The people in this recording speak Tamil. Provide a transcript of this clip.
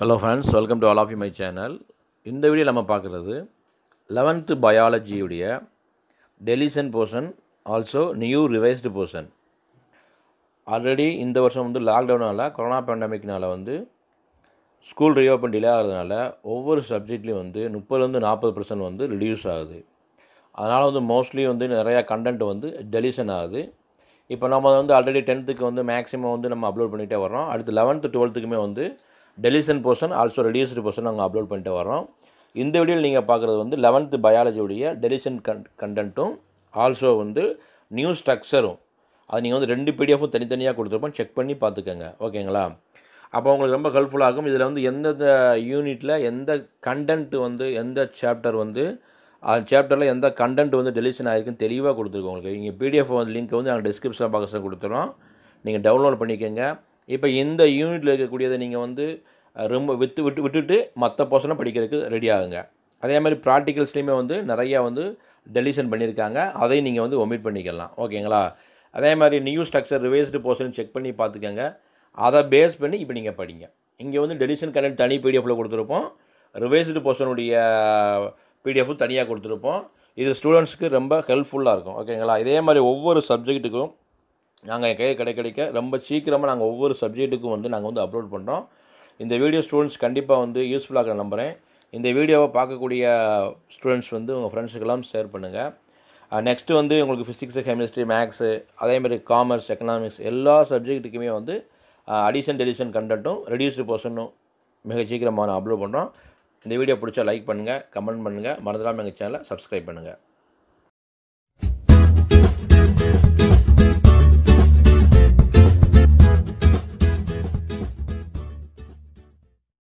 Hello friends welcome to all of you my channel இந்த வீடியோ நம்ம பார்க்குறது eleventh பயாலஜியுடைய deletion portion also new revised portion already இந்த வருஷம் வந்து லாக்டவுனால் கொரோனா பேண்டமிக்னால் வந்து ஸ்கூல் ரீஓப்பன் டிலே ஆகிறதுனால ஒவ்வொரு சப்ஜெக்ட்லேயும் வந்து முப்பதுலேருந்து நாற்பது பர்சன்ட் வந்து ரிடியூஸ் ஆகுது. அதனால் வந்து மோஸ்ட்லி வந்து நிறையா கண்டென்ட் வந்து டெலிஷன் ஆகுது. இப்போ நம்ம வந்து ஆல்ரெடி டென்த்துக்கு வந்து மேக்ஸிமம் வந்து நம்ம அப்லோட் பண்ணிகிட்டே வரோம் அடுத்து லெவன்த்து டுவெல்த்துக்குமே வந்து deletion portion also reduced portion நாங்கள் அப்லோட் பண்ணிட்டு வரோம் இந்த வீடியோவில் நீங்கள் பார்க்குறது வந்து லெவன்த்து பயாலஜியுடைய டெலிஷன் கன் கண்டென்ட்டும் ஆல்சோ வந்து நியூ ஸ்ட்ரக்சரும் அது நீங்கள் வந்து ரெண்டு பிடிஎஃப்பும் தனித்தனியாக கொடுத்துருப்போம். செக் பண்ணி பார்த்துக்கோங்க. ஓகேங்களா அப்போ உங்களுக்கு ரொம்ப ஹெல்ப்ஃபுல்லாகும் இதில் வந்து எந்தெந்த யூனிட்டில் எந்த கண்டென்ட் வந்து எந்த சாப்டர் வந்து அந்த சாப்டரில் எந்த கண்டென்ட் வந்து டெலிஷன் ஆகிருக்குன்னு தெளிவாக கொடுத்துருக்கோம் உங்களுக்கு. நீங்கள் பிடிஎஃப் வந்து லிங்க் வந்து நாங்கள் டிஸ்கிரிப்ஷன் பாக்ஸில் கொடுத்துறோம். நீங்கள் டவுன்லோட் பண்ணிக்கோங்க. இப்போ இந்த யூனிட்டில் இருக்கக்கூடியதை நீங்கள் வந்து ரொம்ப விட்டு விட்டு விட்டுட்டு மற்ற போர்ஷனை படிக்கிறதுக்கு ரெடி ஆகுங்க. அதே மாதிரி ப்ராக்டிகல்ஸ்லேயுமே வந்து நிறையா வந்து டெலிஷன் பண்ணியிருக்காங்க. அதையும் நீங்கள் வந்து ஒமிட் பண்ணிக்கலாம். ஓகேங்களா? அதே மாதிரி new structure revised portion check பண்ணி பார்த்துக்கோங்க. அதை பேஸ் பண்ணி இப்போ நீங்கள் படிங்க. இங்கே வந்து டெலிஷன் கண்டென்ட் தனி பிடிஎஃப்பில் கொடுத்துருப்போம். ரிவைஸ்டு போர்ஷனுடைய பிடிஎஃப்பும் தனியாக கொடுத்துருப்போம். இது ஸ்டூடெண்ட்ஸ்க்கு ரொம்ப ஹெல்ப்ஃபுல்லாக இருக்கும். ஓகேங்களா? இதே மாதிரி ஒவ்வொரு சப்ஜெக்ட்டுக்கும் நாங்கள் கையில் கிடைக்க கிடைக்க ரொம்ப சீக்கிரமாக நாங்கள் ஒவ்வொரு சப்ஜெக்ட்டுக்கும் வந்து நாங்கள் வந்து அப்லோட் பண்ணுறோம் இந்த வீடியோ ஸ்டூடெண்ட்ஸ் கண்டிப்பாக வந்து யூஸ்ஃபுல்லாக நம்புகிறேன் இந்த வீடியோவை பார்க்கக்கூடிய ஸ்டூடெண்ட்ஸ் வந்து உங்கள் ஃப்ரெண்ட்ஸுக்கெல்லாம் ஷேர் பண்ணுங்கள் நெக்ஸ்ட்டு வந்து உங்களுக்கு ஃபிசிக்ஸு கெமிஸ்ட்ரி மேக்ஸு அதேமாதிரி காமர்ஸ் எக்கனாமிக்ஸ் எல்லா சப்ஜெக்ட்டுக்குமே வந்து அடிஷன் டெலிஷன் கண்டென்ட்டும் ரெடியூஸ்டு போர்ஷனும் மிக சீக்கிரமாக நான் அப்லோட் பண்ணுறோம் இந்த வீடியோ பிடிச்சா லைக் பண்ணுங்கள் கமெண்ட் பண்ணுங்கள் மறந்துடாமல் எங்கள் சேனலை சப்ஸ்கிரைப் பண்ணுங்கள்